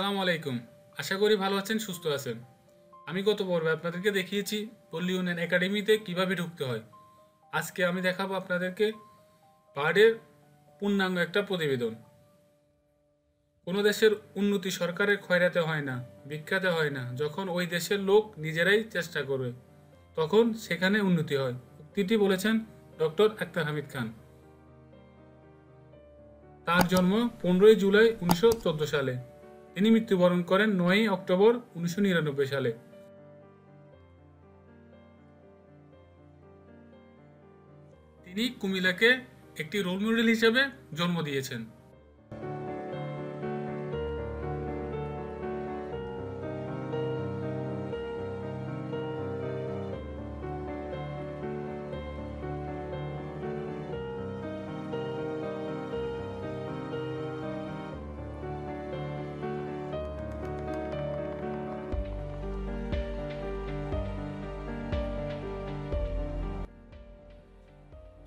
আসসালামু আলাইকুম। আশা করি ভালো আছেন, সুস্থ আছেন। আমি গত পর্বে আপনাদেরকে দেখিয়েছি পল্লী উন্নয়ন একাডেমিতে কীভাবে ঢুকতে হয়। আজকে আমি দেখাবো আপনাদেরকে পাহাড়ের পূর্ণাঙ্গ একটা প্রতিবেদন। কোনো দেশের উন্নতি সরকারের খয়রাতে হয় না, বিখ্যাতে হয় না। যখন ওই দেশের লোক নিজেরাই চেষ্টা করবে তখন সেখানে উন্নতি হয়। উক্তিটি বলেছেন ডক্টর আক্তার হামিদ খান। তার জন্ম পনেরোই জুলাই উনিশশো চোদ্দ সালে। তিনি মৃত্যুবরণ করেন নয়ই অক্টোবর উনিশশো নিরানব্বই সালে। তিনি কুমিল্লাকে একটি রোল মডেল হিসেবে জন্ম দিয়েছেন।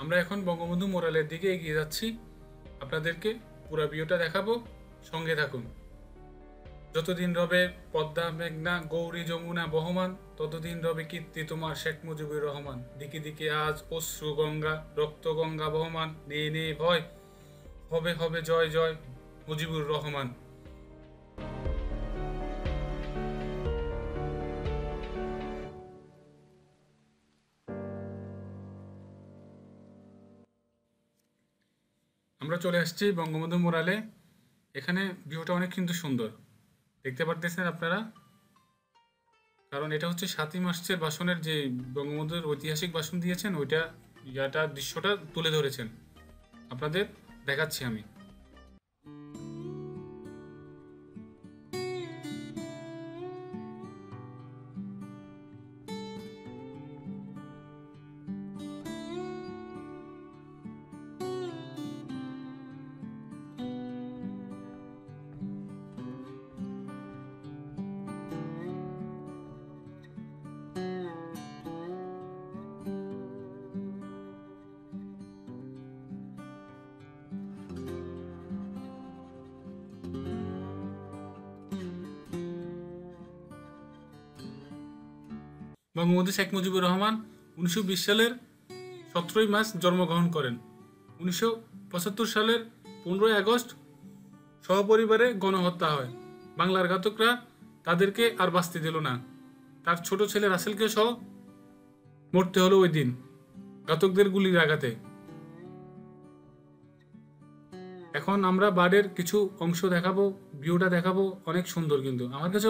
আমরা এখন বঙ্গবন্ধু মোরালের দিকে এগিয়ে যাচ্ছি। আপনাদেরকে পুরা ভিডিওটা দেখাবো। সঙ্গে থাকুন। যতদিন রবে পদ্মা, মেঘনা, গৌরী, যমুনা বহমান, ততদিন রবে কীর্তি তোমার শেখ মুজিবুর রহমান। দিকে দিকে আজ অশ্রু গঙ্গা, রক্ত গঙ্গা বহমান নেই নেই ভয়। হবে হবে, জয় জয় মুজিবুর রহমান। চলে আসছি বঙ্গবন্ধু মোরালে এখানে ভিউটা অনেক কিন্তু সুন্দর। দেখতে পারতেছেন আপনারা? কারণ এটা হচ্ছে সাতই মাসের বাসনের যে বঙ্গবন্ধুর ঐতিহাসিক বাসন দিয়েছেন, ওইটা ইয়াটা দৃশ্যটা তুলে ধরেছেন। আপনাদের দেখাচ্ছি আমি। বঙ্গবন্ধু শেখ মুজিবুর রহমান উনিশশো বিশ সালের সতেরোই মার্চ জন্মগ্রহণ করেন। উনিশশো পঁচাত্তর সালের পনেরোই আগস্ট সহপরিবারে গণহত্যা হয়। বাংলার ঘাতকরা তাদেরকে আর বাঁচতে দিল না। তার ছোট ছেলে রাসেলকে সহ মরতে হলো ওই দিন, ঘাতকদের গুলির আঘাতে। এখন আমরা বার্ডের কিছু অংশ দেখাবো, ভিউটা দেখাবো, অনেক সুন্দর কিন্তু। আমার কাছে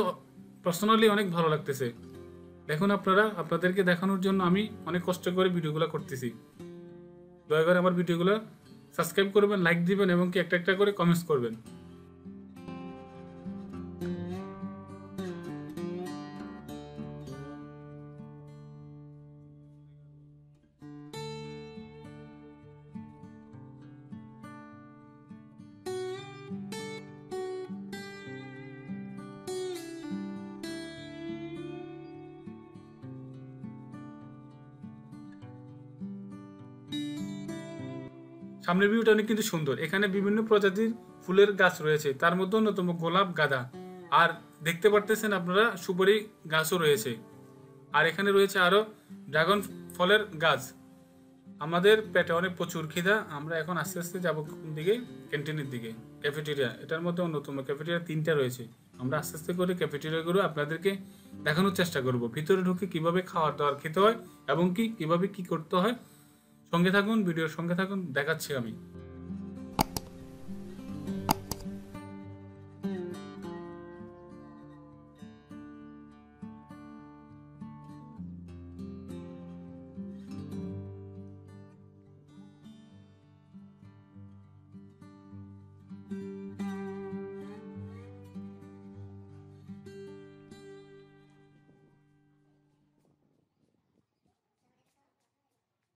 পার্সোনালি অনেক ভালো লাগতেছে। দেখুন আপনারা, আপনাদেরকে দেখানোর জন্য আমি অনেক কষ্ট করে ভিডিওগুলো করতেছি। দয়া করে আমার ভিডিওগুলো সাবস্ক্রাইব করবেন, লাইক দিবেন এবং কি একটা একটা করে কমেন্টস করবেন। সামনের ভিউটা অনেক কিন্তু সুন্দর। এখানে বিভিন্ন প্রজাতির ফুলের গাছ রয়েছে। তার মধ্যে অন্যতম গোলাপ গাঁদা। আর দেখতে পারতেছেন আপনারা, সুপারি গাছও রয়েছে। আর এখানে রয়েছে আরও ড্রাগন ফলের গাছ। আমাদের পেটে অনেক প্রচুর খিদা। আমরা এখন আস্তে আস্তে যাব কোন দিকে ক্যান্টিনের দিকে। ক্যাফেটেরিয়া, এটার মধ্যে অন্যতম। ক্যাফেটেরিয়া তিনটা রয়েছে। আমরা আস্তে আস্তে করে ক্যাফেটেরিয়াগুলো আপনাদেরকে দেখানোর চেষ্টা করব। ভিতরে ঢুকে কীভাবে খাওয়ার দাওয়ার খেতে হয় এবং কি, কীভাবে কি করতে হয় সঙ্গে থাকুন ভিডিওর সঙ্গে থাকুন দেখাচ্ছি আমি।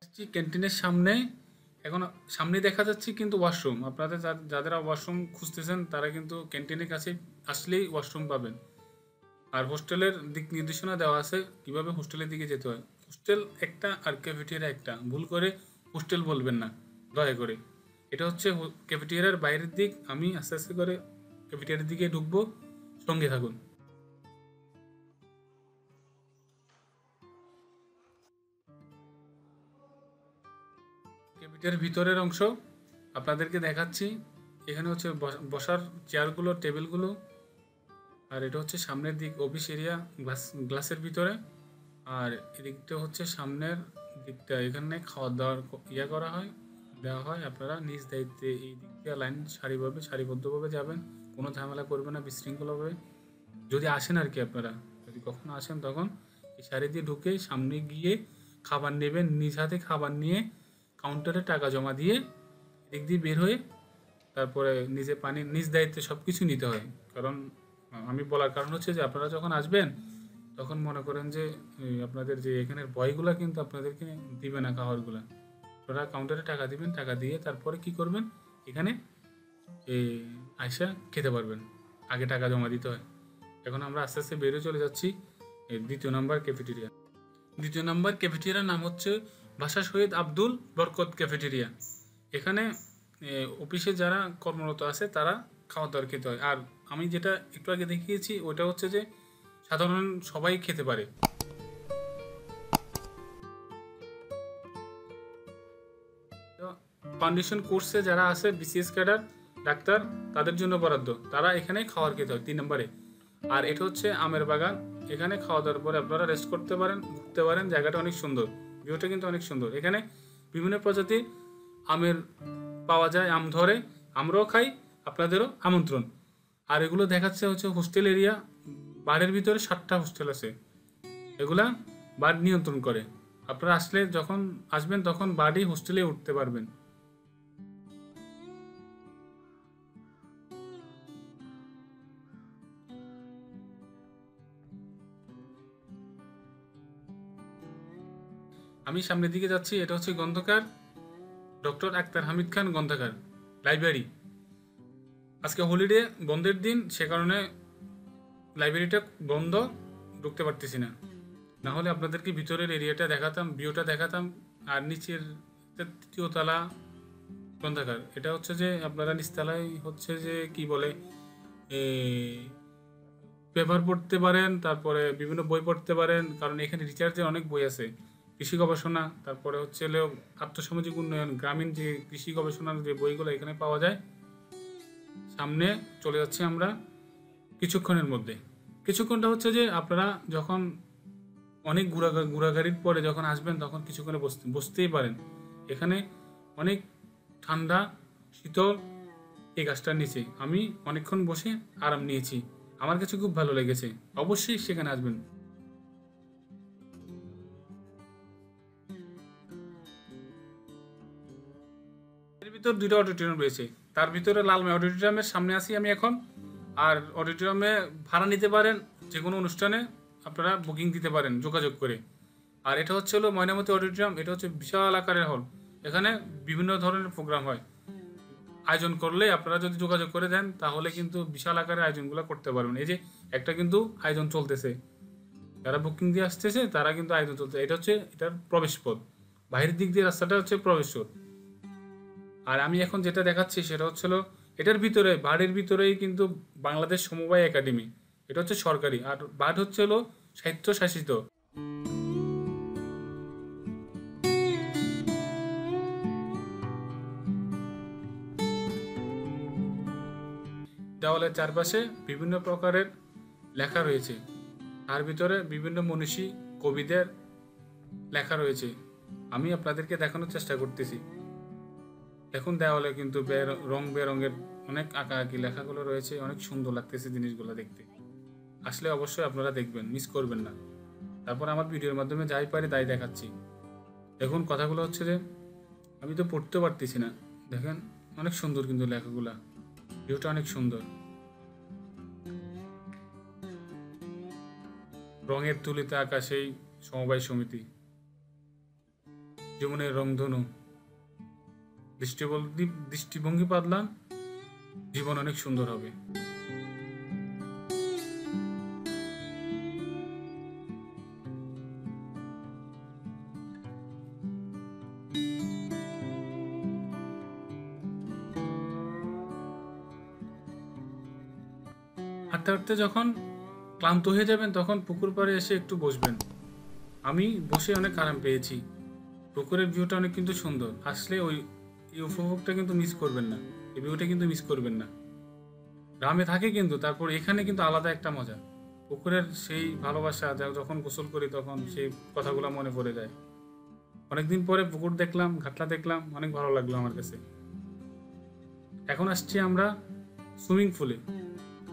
আসছি ক্যান্টিনের সামনে। এখন সামনে দেখা যাচ্ছে কিন্তু ওয়াশরুম আপনাদের যারা ওয়াশরুম খুঁজতেছেন, তারা কিন্তু ক্যান্টিনের কাছে আসলেই ওয়াশরুম পাবেন। আর হোস্টেলের দিক নির্দেশনা দেওয়া আছে, কীভাবে হোস্টেলের দিকে যেতে হয়। হোস্টেল একটা আর ক্যাফেটেরিয়া একটা। ভুল করে হোস্টেল বলবেন না, দয়া করে। এটা হচ্ছে ক্যাফেটেরিয়ার বাইরের দিক। আমি আস্তে আস্তে করে ক্যাফেটেরিয়ার দিকে ঢুকবো। সঙ্গে থাকুন। কেবিটের ভিতরের অংশ আপনাদেরকে দেখাচ্ছি। এখানে হচ্ছে বস- বসার চেয়ারগুলো, টেবিলগুলো। আর এটা হচ্ছে সামনের দিক, অফিস এরিয়া, গ্লাস, গ্লাসের ভিতরে। আর এদিকটা হচ্ছে সামনের দিকটা, এখানে খাওয়া দাওয়ার ইয়া করা হয়, দেওয়া হয়। আপনারা নিজ দায়িত্বে এই দিক দিয়ে লাইন সারিভাবে, সারিবদ্ধভাবে যাবেন। কোনো ঝামেলা করবে না, বিশৃঙ্খলভাবে। যদি আসেন আর কি আপনারা, যদি কখনো আসেন তখন এই সারি দিয়ে ঢুকে সামনে গিয়ে খাবার নেবেন, নিজ হাতে খাবার নিয়ে কাউন্টারে টাকা জমা দিয়ে এদিক দিয়ে বের হয়ে তারপরে নিজে পানি, নিজ দায়িত্বে সব কিছু নিতে হয়। কারণ আমি বলার কারণ হচ্ছে যে আপনারা যখন আসবেন, তখন মনে করেন যে আপনাদের যে এখানের বয়গুলা কিন্তু আপনাদেরকে দিবে না খাবারগুলা। আপনারা কাউন্টারে টাকা দিবেন, টাকা দিয়ে তারপরে কি করবেন? এখানে এই আইসা খেতে পারবেন। আগে টাকা জমা দিতে হয়। এখন আমরা আস্তে আস্তে বেরিয়ে চলে যাচ্ছি দ্বিতীয় নাম্বার ক্যাফেটেরিয়া দ্বিতীয় নাম্বার ক্যাফেটেরিয়ার নাম হচ্ছে ভাষা শহীদ আব্দুল বরকত ক্যাফেটেরিয়া। এখানে অফিসে যারা কর্মরত আছে, তারা খাওয়া দাওয়ার খেতে হয়। আর আমি যেটা একটু আগে দেখিয়েছি, ওটা হচ্ছে যে, সাধারণ সবাই খেতে পারে। ফাউন্ডেশন কোর্সে যারা আছে, বিসিএস ক্যাডার, ডাক্তার, তাদের জন্য বরাদ্দ। তারা এখানে খাওয়ার খেতে হয়, তিন নম্বরে। আর এটা হচ্ছে আমের বাগান। এখানে খাওয়া দাওয়ার পরে আপনারা রেস্ট করতে পারেন, ঘুরতে পারেন, জায়গাটা অনেক সুন্দর। ভিউটা কিন্তু অনেক সুন্দর। এখানে বিভিন্ন প্রজাতির আমের পাওয়া যায়, আম ধরে, আমরাও খাই, আপনাদেরও আমন্ত্রণ। আর এগুলো দেখাচ্ছে হচ্ছে হোস্টেল এরিয়া বাড়ির ভিতরে সাতটা হোস্টেল আছে। এগুলা বার্ড নিয়ন্ত্রণ করে। আপনারা আসলে যখন আসবেন, তখন বাড়ি হোস্টেলে উঠতে পারবেন। আমি সামনের দিকে যাচ্ছি, এটা হচ্ছে গ্রন্থকার ডক্টর আক্তার হামিদ খান গ্রন্থাগার লাইব্রেরি। আজকে হলিডে বন্ধের দিন, সে কারণে লাইব্রেরিটা বন্ধ, ঢুকতে পারতেছি না। না হলে আপনাদেরকে ভিতরের এরিয়াটা দেখাতাম ভিউটা দেখাতাম, আর নিচের তৃতীয় তলা গ্রন্থাগার এটা হচ্ছে যে আপনারা নিচতলায় হচ্ছে যে কি বলে পেপার পড়তে পারেন, তারপরে বিভিন্ন বই পড়তে পারেন, কারণ এখানে রিচার্জের অনেক বই আছে। কৃষি গবেষণা, তারপরে হচ্ছে হলো আর্থসামাজিক উন্নয়ন, গ্রামীণ যে কৃষি গবেষণার যে বইগুলো এখানে পাওয়া যায়, সামনে চলে যাচ্ছি আমরা কিছুক্ষণের মধ্যে। কিছুক্ষণটা হচ্ছে যে আপনারা যখন অনেক ঘোরা ঘোরাঘাড়ির পরে যখন আসবেন, তখন কিছুক্ষণে বসতে, বসতেই পারেন। এখানে অনেক ঠান্ডা, শীতল এই গাছটার নিচে। আমি অনেকক্ষণ বসে আরাম নিয়েছি। আমার কাছে খুব ভালো লেগেছে। অবশ্যই সেখানে আসবেন। ভিতর দুটো অডিটোরিয়াম রয়েছে। তার ভিতরে লালমে অডিটোরিয়ামের সামনে আছি আমি এখন। আর অডিটোরিয়ামে ভাড়া নিতে পারেন যে কোনো অনুষ্ঠানে আপনারা বুকিং দিতে পারেন যোগাযোগ করে। আর এটা হচ্ছে হলো ময়নামতি অডিটোরিয়াম এটা হচ্ছে বিশাল আকারের হল এখানে বিভিন্ন ধরনের প্রোগ্রাম হয়। আয়োজন করলে আপনারা যদি যোগাযোগ করে দেন, তাহলে কিন্তু বিশাল আকারের আয়োজনগুলো করতে পারবেন। এই যে একটা কিন্তু আয়োজন চলতেছে। যারা বুকিং দিয়ে আসতেছে, তারা কিন্তু আয়োজন চলছে এটা হচ্ছে, এটার প্রবেশ পথ। বাইরের দিক দিয়ে রাস্তাটা হচ্ছে প্রবেশ পথ। আর আমি এখন যেটা দেখাচ্ছি সেটা হচ্ছিল এটার ভিতরে, বাড়ির ভিতরেই কিন্তু বাংলাদেশ সমবায় একাডেমি। এটা হচ্ছে সরকারি। আর বাদ হচ্ছে হলো সাহিত্য শাসিত দেওয়ালের চারপাশে বিভিন্ন প্রকারের লেখা রয়েছে। তার ভিতরে বিভিন্ন মনীষী, কবিদের লেখা রয়েছে। আমি আপনাদেরকে দেখানোর চেষ্টা করতেছি। দেখুন দেওয়ালে কিন্তু রং বেরঙের অনেক আঁকা আঁকি লেখাগুলো রয়েছে, অনেক সুন্দর লাগতেছে জিনিসগুলো দেখতে। আসলে অবশ্যই আপনারা দেখবেন মিস করবেন না। তারপর আমার ভিডিওর মাধ্যমে যাই পারি তাই দেখাচ্ছি। দেখুন কথাগুলো হচ্ছে যে, আমি তো পড়তে পারতেছি না। দেখেন, অনেক সুন্দর কিন্তু লেখাগুলা। ভিডিওটা অনেক সুন্দর। রঙের তুলিতে আকাশেই সমবায় সমিতি। জীবনের রংধনু। দৃষ্টিভঙ্গি দৃষ্টিভঙ্গি পাতলাম জীবন অনেক সুন্দর হবে। হাঁটতে হাঁটতে যখন ক্লান্ত হয়ে যাবেন, তখন পুকুর পাড়ে এসে একটু বসবেন। আমি বসে অনেক আরাম পেয়েছি। পুকুরের ভিউটা অনেক কিন্তু সুন্দর। আসলে ওই এই উপভোগটা কিন্তু মিস করবেন না। এই ভিউটা কিন্তু মিস করবেন না। গ্রামে থাকে কিন্তু, তারপর এখানে কিন্তু আলাদা একটা মজা। পুকুরের সেই ভালোবাসা যা- যখন গোসল করি তখন সেই কথাগুলো মনে পড়ে যায়। অনেকদিন পরে পুকুর দেখলাম, ঘাটলা দেখলাম, অনেক ভালো লাগল আমার কাছে। এখন আসছি আমরা সুইমিং পুলে।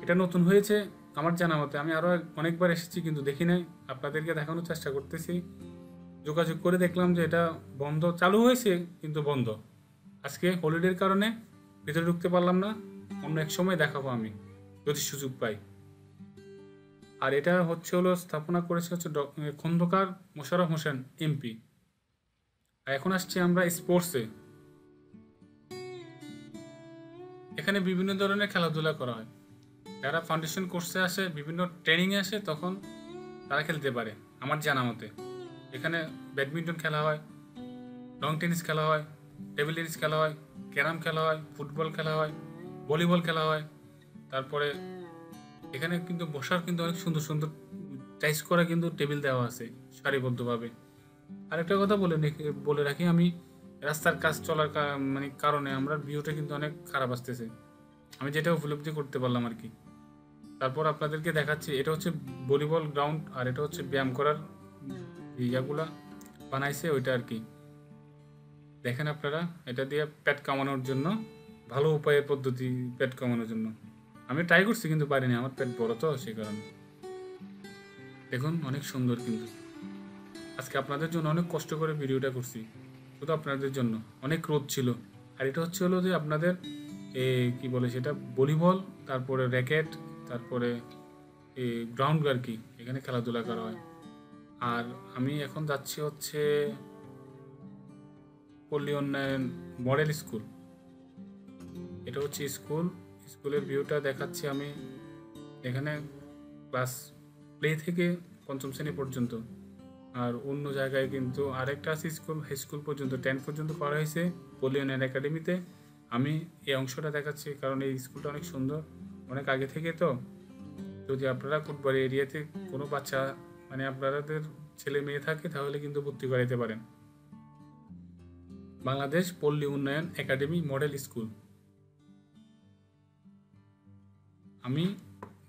এটা নতুন হয়েছে, আমার জানা মতে। আমি আরও অনেকবার এসেছি কিন্তু দেখি নাই। আপনাদেরকে দেখানোর চেষ্টা করতেছি। যোগাযোগ করে দেখলাম যে এটা বন্ধ, চালু হয়েছে কিন্তু বন্ধ। আজকে হলিডের কারণে ভিতরে ঢুকতে পারলাম না। অন্য এক সময় দেখাবো আমি, যদি সুযোগ পাই। আর এটা হচ্ছে হলো স্থাপনা করেছে হচ্ছে খন্দকার মোশাররফ হোসেন এমপি আর এখন আসছি আমরা স্পোর্টসে এখানে বিভিন্ন ধরনের খেলাধুলা করা হয়। যারা ফাউন্ডেশন কোর্সে আসে, বিভিন্ন ট্রেনিংয়ে আসে, তখন তারা খেলতে পারে, আমার জানা মতে। এখানে ব্যাডমিন্টন খেলা হয় লং টেনিস খেলা হয় টেবিল টেনিস খেলা হয় ক্যারাম খেলা হয় ফুটবল খেলা হয় ভলিবল খেলা হয়। তারপরে এখানে কিন্তু বসার কিন্তু অনেক সুন্দর সুন্দর টাইস করা কিন্তু টেবিল দেওয়া আছে সারিবদ্ধভাবে। আরেকটা কথা বলে বলে রাখি আমি রাস্তার কাজ চলার মানে কারণে আমরা ভিউটা কিন্তু অনেক খারাপ আসতেছে। আমি যেটা উপলব্ধি করতে পারলাম আর কি। তারপর আপনাদেরকে দেখাচ্ছি এটা হচ্ছে ভলিবল গ্রাউন্ড আর এটা হচ্ছে ব্যায়াম করার ইয়াগুলা বানাইছে ওইটা আর কি। দেখেন আপনারা, এটা দিয়ে পেট কামানোর জন্য, ভালো উপায়ের পদ্ধতি পেট কামানোর জন্য। আমি ট্রাই করছি কিন্তু পারিনি, আমার পেট বড় তো সেই কারণে। দেখুন, অনেক সুন্দর কিন্তু। আজকে আপনাদের জন্য অনেক কষ্ট করে ভিডিওটা করছি, শুধু আপনাদের জন্য। অনেক রোদ ছিল। আর এটা হচ্ছে হলো যে আপনাদের, এ, কি বলে সেটা, ভলিবল, তারপরে র্যাকেট, তারপরে গ্রাউন্ড আর কি, এখানে খেলাধুলা করা হয়। আর আমি এখন যাচ্ছি হচ্ছে পল্লী উন্নয়ন মডেল স্কুল। এটা হচ্ছে স্কুল। স্কুলের ভিউটা দেখাচ্ছি আমি এখানে ক্লাস প্লে থেকে পঞ্চম শ্রেণি পর্যন্ত। আর অন্য জায়গায় কিন্তু আরেকটা আছে স্কুল, হাই স্কুল পর্যন্ত, টেন পর্যন্ত করা হয়েছে পলিয়নের একাডেমিতে। আমি এই অংশটা দেখাচ্ছি কারণ এই স্কুলটা অনেক সুন্দর, অনেক আগে থেকে তো। যদি আপনারা কোটবাড়ি এরিয়াতে কোনো বাচ্চা মানে আপনাদের ছেলে মেয়ে থাকে তাহলে কিন্তু ভর্তি করাইতে পারেন। বাংলাদেশ পল্লী উন্নয়ন একাডেমি মডেল স্কুল। আমি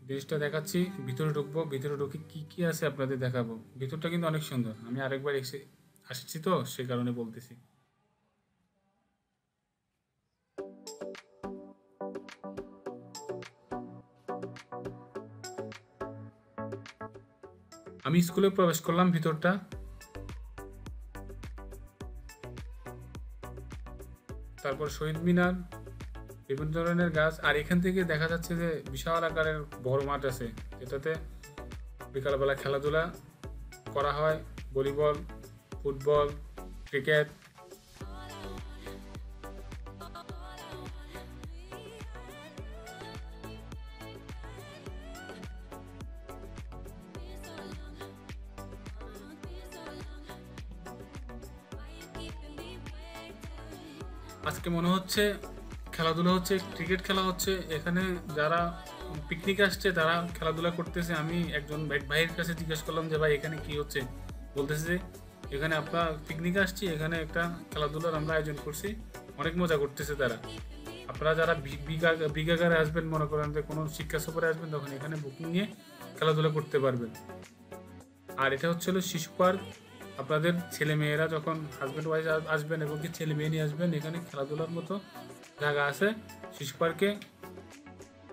জিনিসটা দেখাচ্ছি, ভিতরে ঢুকবো, ভিতরে ঢুকে কি কি আছে আপনাদের দেখাবো। ভিতরটা কিন্তু অনেক সুন্দর। আমি আরেকবার এসে, আসছি তো, সে কারণে বলতেছি। আমি স্কুলে প্রবেশ করলাম ভিতরটা। তারপর শহীদ মিনার, বিভিন্ন ধরনের গাছ, আর এখান থেকে দেখা যাচ্ছে যে বিশাল আকারের বড় মাঠ আছে, যেটাতে বিকালবেলা খেলাধুলা করা হয়, ভলিবল, ফুটবল, ক্রিকেট হচ্ছে খেলাধুলা হচ্ছে ক্রিকেট খেলা হচ্ছে। এখানে যারা পিকনিক আসছে, তারা খেলাধুলা করতেছে। আমি একজন ভাইয়ের কাছে জিজ্ঞেস করলাম যে, ভাই, এখানে কি হচ্ছে? বলতেছে যে, এখানে আপনার পিকনিক আসছি, এখানে একটা খেলাধুলার আমরা আয়োজন করছি। অনেক মজা করতেছে তারা। আপনারা যারা বিঘাগারে আসবেন, মনে করেন যে, কোনো শিক্ষা সফরে আসবেন, তখন এখানে বুকিং নিয়ে খেলাধুলা করতে পারবেন। আর এটা হচ্ছে শিশু পার্ক। আপনাদের ছেলে মেয়েরা যখন হাজব্যান্ড ওয়াইফ আসবেন এবং কি ছেলে মেয়ে নিয়ে আসবেন, এখানে খেলাধুলার মতো জায়গা আছে। শিশু পার্কে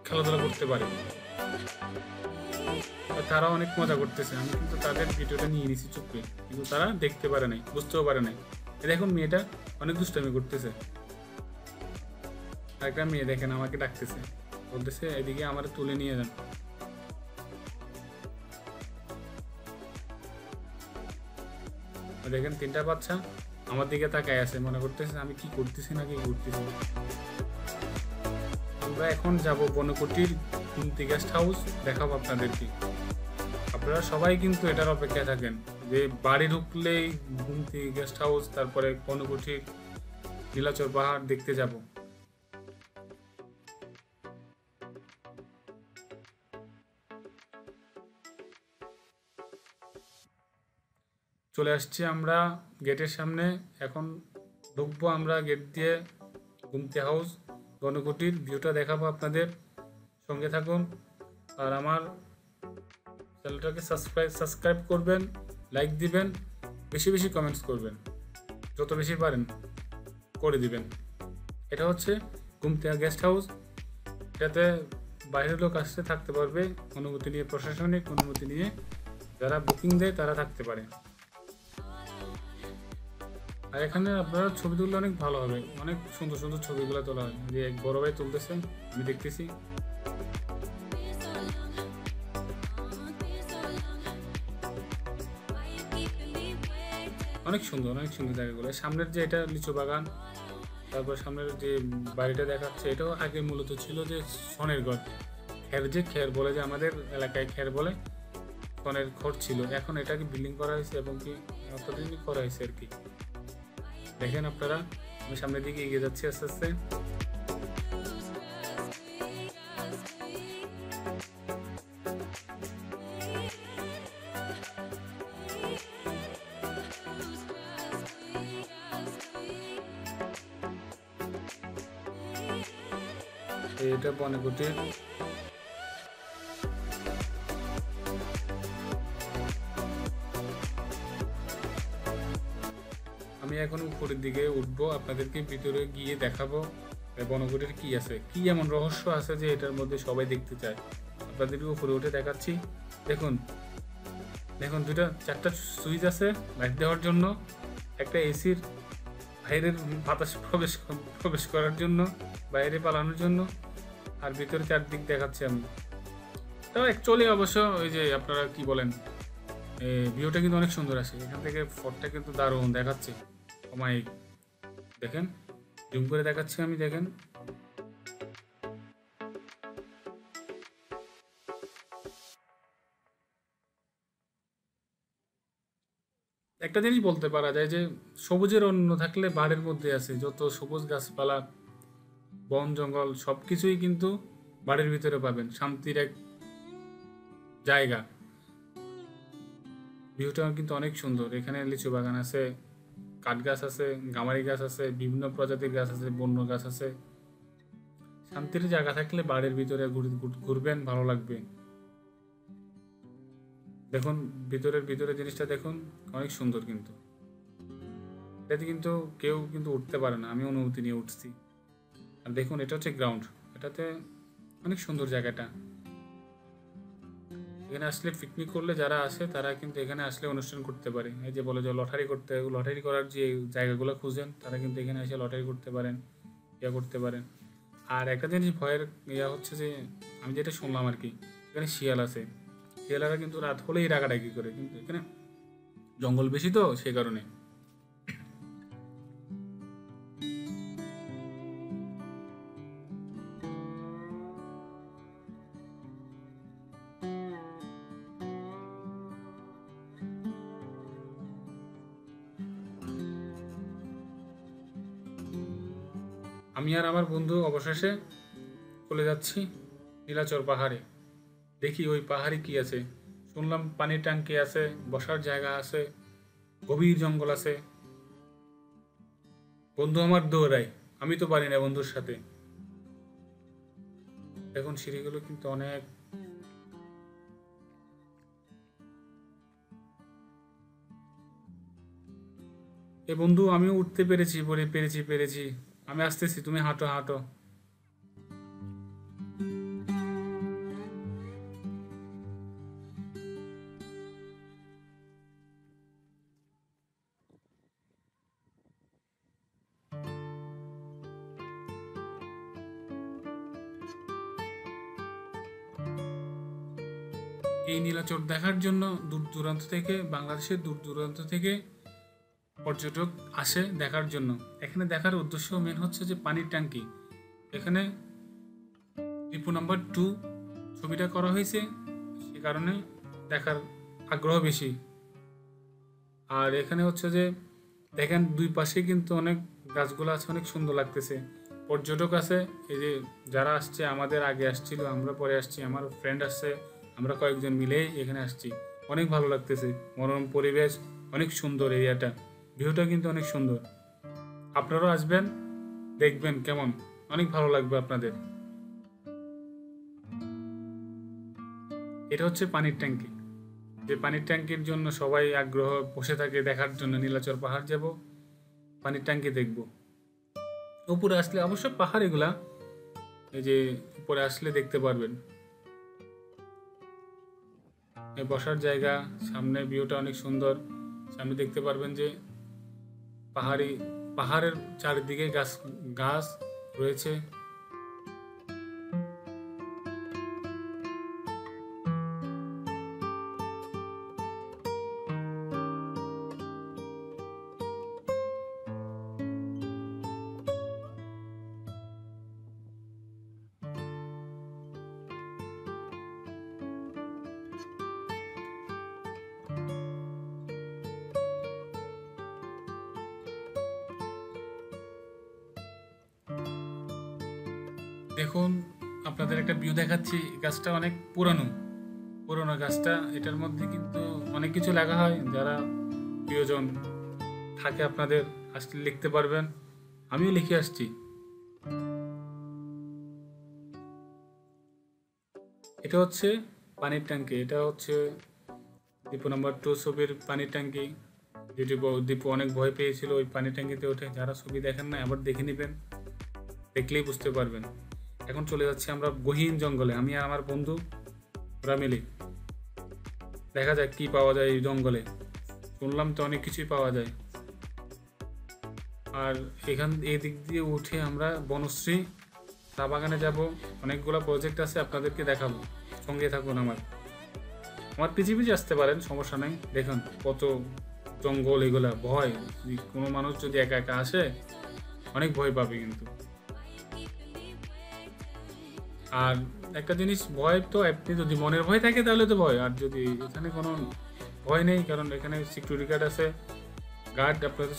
খেলাধুলা করতে পারে। তারা অনেক মজা করতেছে। আমি কিন্তু তাদের ভিডিওটা নিয়ে নিছি চুপকে। কিন্তু তারা দেখতে পারে নাই, বুঝতেও পারে নাই। দেখুন, মেয়েটা অনেক দুষ্টামি করতেছে। আরেকটা মেয়ে দেখেন, আমাকে ডাকতেছে। বলতেছে, এদিকে আমার তুলে নিয়ে যান। দেখেন, তিনটা বাচ্চা আমার দিকে তাকায় আছে, মনে করতেছে আমি কি করতেছি না কি করতেছি আমরা এখন যাব বনকুটির কুন্তি গেস্ট হাউস, দেখাবো আপনাদেরকে। আপনারা সবাই কিন্তু এটার অপেক্ষায় থাকেন, যে বাড়ি ঢুকলেই ঘুমতি গেস্ট হাউস, তারপরে বনকুটির নীলাচর পাহাড় দেখতে যাব। চলে আসছি আমরা গেটের সামনে। এখন ঢুকবো আমরা গেট দিয়ে গুমতি হাউস গণকুটির ভিউটা দেখাবো আপনাদের। সঙ্গে থাকুন। আর আমার চ্যানেলটাকে সাবস্ক্রাইব সাবস্ক্রাইব করবেন লাইক দিবেন, বেশি বেশি কমেন্টস করবেন। যত বেশি পারেন করে দিবেন। এটা হচ্ছে গুমতিয়া গেস্ট হাউস এটাতে বাইরের লোক আসতে থাকতে পারবে। অনুমতি নিয়ে প্রশাসনিক অনুমতি নিয়ে যারা বুকিং দেয় তারা থাকতে পারে। আর এখানে আপনারা ছবি তুললে অনেক ভালো হবে। অনেক সুন্দর সুন্দর ছবিগুলো তোলা হয়। যে এক বড় ভাই তুলতেছেন আমি দেখতেছি। অনেক সুন্দর অনেক সুন্দর জায়গাগুলো। সামনের যে এটা লিচু বাগান, তারপর সামনের যে বাড়িটা দেখাচ্ছে, এটাও আগে মূলত ছিল যে সনের ঘর। খের যে খের বলে যে আমাদের এলাকায় খের বলে, সনের ঘর ছিল। এখন এটাকে বিল্ডিং করা হয়েছে এবং কি অতদিনই করা হয়েছে আর কি। দেখেন আপনারা আমি সামনের দিকে এগিয়ে যাচ্ছি আস্তে আস্তে। এটা বনকুটির উপরের দিকে উঠবো, আপনাদেরকে ভিতরে গিয়ে দেখাবো বনকুটির কি আছে। কি এমন রহস্য আছে যে এটার মধ্যে সবাই দেখতে চায়? আপনাদেরকে উপরে উঠে দেখাচ্ছি। দেখুন দেখুন দুটা চারটা সুইচ আছে লাইট দেওয়ার জন্য, একটা এসির বাইরের বাতাস প্রবেশ প্রবেশ করার জন্য, বাইরে পালানোর জন্য, আর ভিতরে চারদিক দেখাচ্ছি আমি। তাও অ্যাকচুয়ালি অবশ্য ওই যে আপনারা কি বলেন ভিউটা কিন্তু অনেক সুন্দর আসে এখান থেকে ফটটা কিন্তু দারুণ দেখাচ্ছে। অমায়িক দেখেন, জুম করে দেখাচ্ছি আমি, দেখেন। একটা জিনিস বলতে পারা যায় যে, সবুজের অন্য থাকলে বাড়ির মধ্যে আছে, যত সবুজ গাছপালা, বন, জঙ্গল সব কিছুই কিন্তু বাড়ির ভিতরে পাবেন, শান্তির এক জায়গা। ভিউটা কিন্তু অনেক সুন্দর, এখানে লিচু বাগান আছে। কাঠ গাছ আছে, গামারি গাছ আছে, বিভিন্ন প্রজাতির গাছ আছে, বন্য গাছ আছে। শান্তির জায়গা থাকলে বাড়ির ভিতরে ঘুর- ঘুর- ঘুরবেন, ভালো লাগবে। দেখুন, ভিতরের ভিতরে জিনিসটা দেখুন, অনেক সুন্দর কিন্তু। এটাতে কিন্তু কেউ কিন্তু উঠতে পারে না, আমি অনুমতি নিয়ে উঠছি। আর দেখুন, এটা হচ্ছে গ্রাউন্ড এটাতে অনেক সুন্দর জায়গাটা। এখানে আসলে পিকনিক করলে যারা আসে, তারা কিন্তু এখানে আসলে অনুষ্ঠান করতে পারে। এই যে বলে যে লটারি করতে লটারি করার যে জায়গাগুলো খুঁজেন, তারা কিন্তু এখানে এসে লটারি করতে পারেন, ইয়া করতে পারেন। আর একটা জিনিস ভয়ের ইয়া হচ্ছে যে, আমি যেটা শুনলাম আর কি এখানে শিয়াল আছে। শিয়ালারা কিন্তু রাত হলেই রাগাডাগি করে, কিন্তু এখানে জঙ্গল বেশি তো, সেই কারণে। আমি আর আমার বন্ধু অবশেষে চলে যাচ্ছি নীলাচর পাহাড়ে। দেখি ওই পাহাড়ে কি আছে। শুনলাম পানির ট্যাঙ্কি আছে, বসার জায়গা আছে, গভীর জঙ্গল আছে। বন্ধু আমার দৌড়ায়। আমি তো পারি না বন্ধুর সাথে। এখন সিঁড়িগুলো কিন্তু অনেক। এ বন্ধু, আমিও উঠতে পেরেছি, বলে পেরেছি পেরেছি। আমি আসতেছি, তুমি হাঁটো হাঁটো। এই নীলাচর দেখার জন্য দূর দূরান্ত থেকে, বাংলাদেশের দূর দূরান্ত থেকে পর্যটক আসে দেখার জন্য। এখানে দেখার উদ্দেশ্য মেন হচ্ছে যে পানির ট্যাঙ্কি এখানে ডিপো নাম্বার টু ছবিটা করা হয়েছে, সে কারণে দেখার আগ্রহ বেশি। আর এখানে হচ্ছে যে দেখেন দুই পাশে কিন্তু অনেক গাছগুলো আছে, অনেক সুন্দর লাগতেছে। পর্যটক আছে, এই যে যারা আসছে, আমাদের আগে আসছিল, আমরা পরে আসছি, আমার ফ্রেন্ড আসছে, আমরা কয়েকজন মিলেই এখানে আসছি। অনেক ভালো লাগতেছে, মনোরম পরিবেশ, অনেক সুন্দর এরিয়াটা। ভিউটা কিন্তু অনেক সুন্দর। আপনারাও আসবেন, দেখবেন কেমন। অনেক ভালো লাগবে আপনাদের। এটা হচ্ছে পানির ট্যাঙ্কি। যে পানির ট্যাঙ্কির জন্য সবাই আগ্রহ বসে থাকে দেখার জন্য, নীলাচল পাহাড় যাব, পানির ট্যাঙ্কি দেখব। উপরে আসলে অবশ্য পাহাড় এগুলা, এই যে উপরে আসলে দেখতে পারবেন। বসার জায়গা, সামনে ভিউটা অনেক সুন্দর। সামনে দেখতে পারবেন যে পাহাড়ি পাহাড়ের চারিদিকে গাছ গাছ রয়েছে। দেখুন, আপনাদের একটা ভিউ দেখাচ্ছি। গাছটা অনেক পুরানো। পুরনো গাছটা, এটার মধ্যে কিন্তু অনেক কিছু লেখা হয়। যারা প্রিয়জন থাকে আপনাদের, আসলে লিখতে পারবেন। আমিও লিখে আসছি। এটা হচ্ছে পানির ট্যাঙ্কি এটা হচ্ছে দীপু নাম্বার টু ছবির পানির ট্যাঙ্কি যেটি দীপু অনেক ভয় পেয়েছিল। ওই পানির ট্যাঙ্কিতে ওঠে যারা ছবি দেখেন না আবার দেখে নেবেন। দেখলেই বুঝতে পারবেন। এখন চলে যাচ্ছি আমরা গহীন জঙ্গলে, আমি আর আমার বন্ধু ওরা মিলে। দেখা যাক কি পাওয়া যায় এই জঙ্গলে। শুনলাম তো অনেক কিছুই পাওয়া যায়। আর এখান, এই দিক দিয়ে উঠে আমরা বনশ্রী, চা বাগানে যাব। অনেকগুলো প্রজেক্ট আছে, আপনাদেরকে দেখাবো। সঙ্গে থাকুন আমার। আমার পিছিয়ে পিছিয়ে আসতে পারেন, সমস্যা নেই। দেখুন কত জঙ্গল এগুলা, ভয়। কোনো মানুষ যদি একা একা আসে, অনেক ভয় পাবে কিন্তু। আর একটা জিনিস, ভয় তো আপনি যদি মনের ভয় থাকে তাহলে তো ভয়। আর যদি এখানে কোনো ভয় নেই, কারণ এখানে সিকিউরিটি গার্ড আছে গার্ড আপনাদের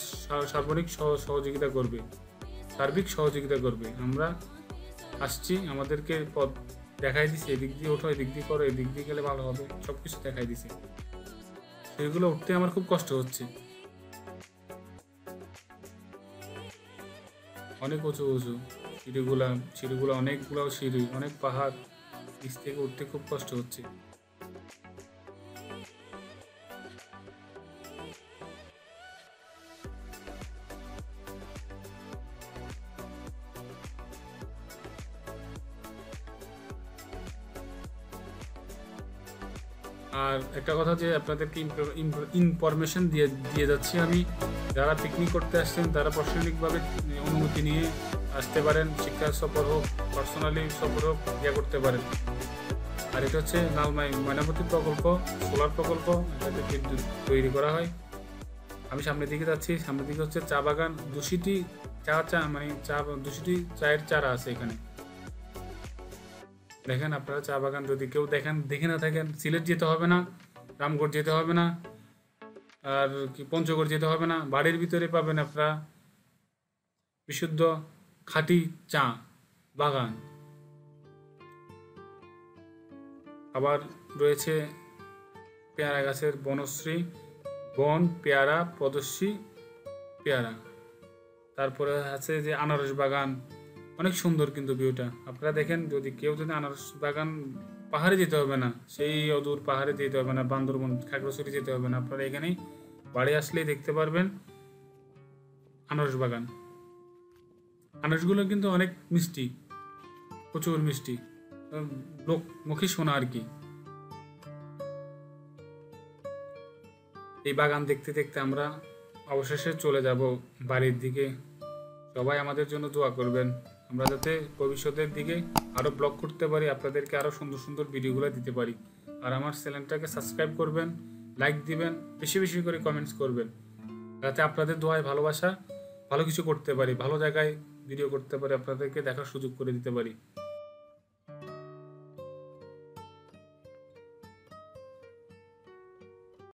সার্বনিক সহ- সহযোগিতা করবে, সার্বিক সহযোগিতা করবে। আমরা আসছি, আমাদেরকে পথ দেখাই দিছে, এদিক দিয়ে ওঠো, এদিক দিয়ে করো, এদিক দিয়ে গেলে ভালো হবে সব কিছু দেখাই দিছে। সেগুলো উঠতে আমার খুব কষ্ট হচ্ছে। অনেক উঁচু উঁচু। সিঁড়িগুলা, সিঁড়িগুলো অনেকগুলো সিঁড়ি, অনেক পাহাড়। নিচ থেকে উঠতে খুব কষ্ট হচ্ছে। আর একটা কথা যে আপনাদেরকে ইনফরমেশন দিয়ে দিয়ে যাচ্ছি আমি। যারা পিকনিক করতে আসছেন, তারা প্রশাসনিকভাবে অনুমতি নিয়ে আসতে পারেন, শিক্ষা সফর হোক পার্সোনালি সফর হোক ইয়ে করতে পারেন। আর এটা হচ্ছে লালমাই ময়নাপতি প্রকল্প, সোলার প্রকল্প, এটাতে বিদ্যুৎ তৈরি করা হয়। আমি সামনের দিকে যাচ্ছি, সামনের দিকে হচ্ছে চা বাগান দুশিটি চা চা মানে চা দুশিটি চায়ের চারা আছে এখানে। দেখেন আপনারা চা বাগান যদি কেউ দেখেন, দেখে না থাকেন, সিলেট যেতে হবে না, রামগড় যেতে হবে না, আর কি পঞ্চগড় যেতে হবে না, বাড়ির ভিতরে পাবেন আপনারা বিশুদ্ধ খাঁটি চা, বাগান। আবার রয়েছে পেয়ারা গাছের বনশ্রী, বন, পেয়ারা, পদশ্রী, পেয়ারা। তারপরে আছে যে আনারস বাগান, অনেক সুন্দর কিন্তু ভিউটা। আপনারা দেখেন, যদি কেউ যদি আনারস বাগান পাহাড়ে যেতে হবে না, সেই অদূর পাহাড়ে যেতে হবে না, বান্দরবন, খাগড়াছড়ি যেতে হবে না, আপনারা এখানেই বাড়ি আসলেই দেখতে পারবেন আনারস বাগান। আনারসগুলো কিন্তু অনেক মিষ্টি, প্রচুর মিষ্টি লোক মুখে শোনা আর কি। এই বাগান দেখতে দেখতে আমরা অবশেষে চলে যাব বাড়ির দিকে। সবাই আমাদের জন্য দোয়া করবেন। আমরা যাতে ভবিষ্যতের দিকে আরও ব্লগ করতে পারি, আপনাদেরকে আরও সুন্দর সুন্দর ভিডিওগুলো দিতে পারি। আর আমার চ্যানেলটাকে সাবস্ক্রাইব করবেন লাইক দিবেন, বেশি বেশি করে কমেন্টস করবেন। যাতে আপনাদের দোয়ায় ভালোবাসা ভালো কিছু করতে পারি, ভালো জায়গায় ভিডিও করতে পারি আপনাদেরকে দেখার সুযোগ করে দিতে পারি।